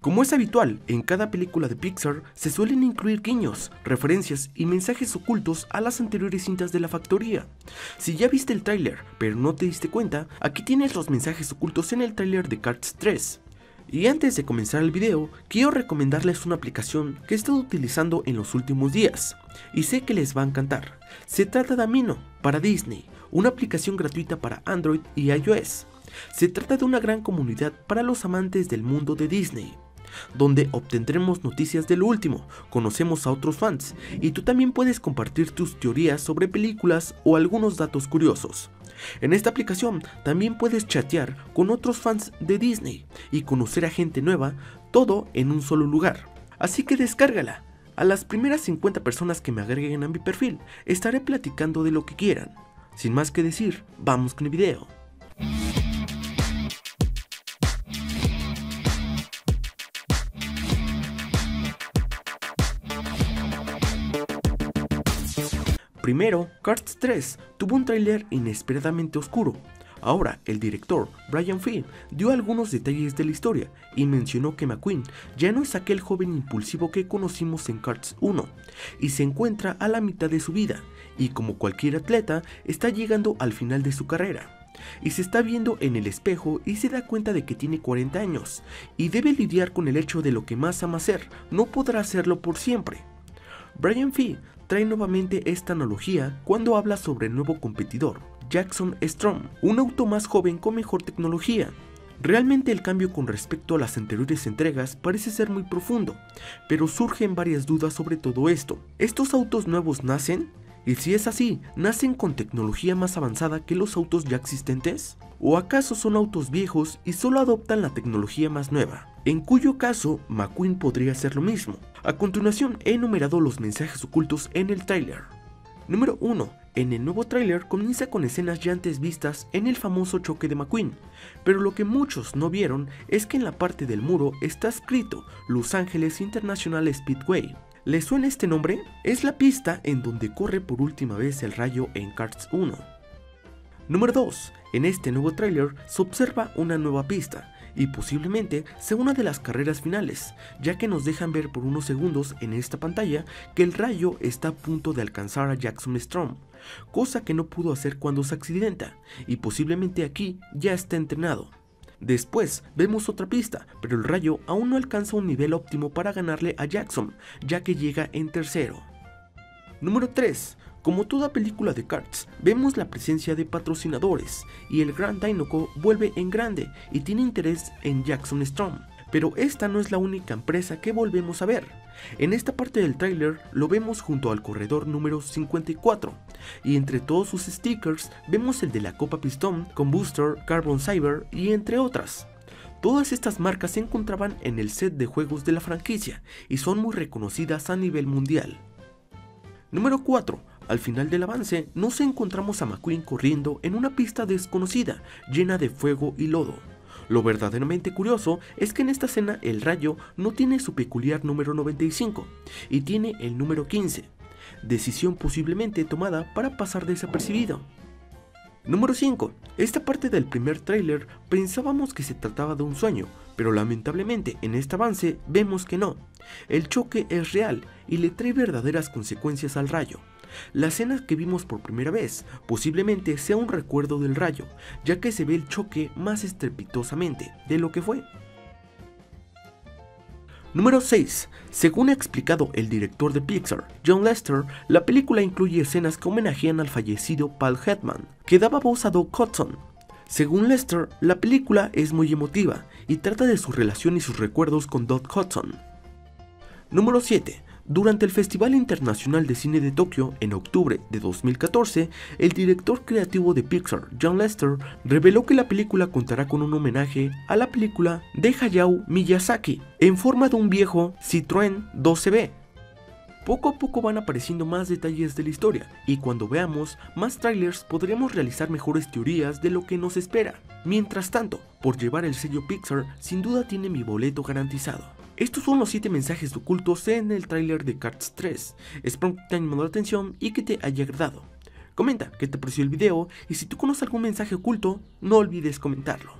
Como es habitual, en cada película de Pixar se suelen incluir guiños, referencias y mensajes ocultos a las anteriores cintas de la factoría. Si ya viste el tráiler, pero no te diste cuenta, aquí tienes los mensajes ocultos en el tráiler de Cars 3. Y antes de comenzar el video, quiero recomendarles una aplicación que he estado utilizando en los últimos días, y sé que les va a encantar. Se trata de Amino, para Disney, una aplicación gratuita para Android y iOS. Se trata de una gran comunidad para los amantes del mundo de Disney donde obtendremos noticias de lo último, conocemos a otros fans y tú también puedes compartir tus teorías sobre películas o algunos datos curiosos. En esta aplicación también puedes chatear con otros fans de Disney y conocer a gente nueva, todo en un solo lugar. Así que descárgala. A las primeras 50 personas que me agreguen a mi perfil, estaré platicando de lo que quieran. Sin más que decir, vamos con el video. Primero, Cars 3 tuvo un tráiler inesperadamente oscuro. Ahora, el director, Brian Finn, dio algunos detalles de la historia y mencionó que McQueen ya no es aquel joven impulsivo que conocimos en Cars 1 y se encuentra a la mitad de su vida y como cualquier atleta está llegando al final de su carrera y se está viendo en el espejo y se da cuenta de que tiene 40 años y debe lidiar con el hecho de lo que más ama hacer, no podrá hacerlo por siempre. Brian Fee trae nuevamente esta analogía cuando habla sobre el nuevo competidor, Jackson Strom, un auto más joven con mejor tecnología. Realmente el cambio con respecto a las anteriores entregas parece ser muy profundo, pero surgen varias dudas sobre todo esto. ¿Estos autos nuevos nacen? Y si es así, ¿nacen con tecnología más avanzada que los autos ya existentes? ¿O acaso son autos viejos y solo adoptan la tecnología más nueva? En cuyo caso, McQueen podría hacer lo mismo. A continuación he enumerado los mensajes ocultos en el tráiler. Número 1. En el nuevo tráiler comienza con escenas ya antes vistas en el famoso choque de McQueen, pero lo que muchos no vieron es que en la parte del muro está escrito Los Ángeles International Speedway. ¿Le suena este nombre? Es la pista en donde corre por última vez el rayo en Cars 1. Número 2. En este nuevo tráiler se observa una nueva pista, y posiblemente sea una de las carreras finales, ya que nos dejan ver por unos segundos en esta pantalla que el rayo está a punto de alcanzar a Jackson Strom, cosa que no pudo hacer cuando se accidenta, y posiblemente aquí ya está entrenado. Después vemos otra pista, pero el rayo aún no alcanza un nivel óptimo para ganarle a Jackson, ya que llega en tercero. Número 3. Como toda película de Karts, vemos la presencia de patrocinadores, y el Grand Dinoco vuelve en grande y tiene interés en Jackson Storm. Pero esta no es la única empresa que volvemos a ver. En esta parte del tráiler lo vemos junto al corredor número 54, y entre todos sus stickers vemos el de la Copa Pistón, Combustor, Carbon Cyber y entre otras. Todas estas marcas se encontraban en el set de juegos de la franquicia y son muy reconocidas a nivel mundial. Número 4. Al final del avance, nos encontramos a McQueen corriendo en una pista desconocida, llena de fuego y lodo. Lo verdaderamente curioso es que en esta escena el rayo no tiene su peculiar número 95 y tiene el número 15, decisión posiblemente tomada para pasar desapercibido. Número 5. Esta parte del primer tráiler pensábamos que se trataba de un sueño, pero lamentablemente en este avance vemos que no. El choque es real y le trae verdaderas consecuencias al rayo. La escena que vimos por primera vez posiblemente sea un recuerdo del rayo, ya que se ve el choque más estrepitosamente de lo que fue. Número 6. Según ha explicado el director de Pixar, John Lester, la película incluye escenas que homenajean al fallecido Paul Hetman, que daba voz a Doug Hudson. Según Lester, la película es muy emotiva y trata de su relación y sus recuerdos con Doug Hudson. Número 7. Durante el Festival Internacional de Cine de Tokio en octubre de 2014, el director creativo de Pixar, John Lester, reveló que la película contará con un homenaje a la película de Hayao Miyazaki, en forma de un viejo Citroën 12B. Poco a poco van apareciendo más detalles de la historia, y cuando veamos más trailers podremos realizar mejores teorías de lo que nos espera. Mientras tanto, por llevar el sello Pixar, sin duda tiene mi boleto garantizado. Estos son los 7 mensajes ocultos en el tráiler de Cards 3. Espero que te haya llamado la atención y que te haya agradado. Comenta qué te pareció el video y si tú conoces algún mensaje oculto, no olvides comentarlo.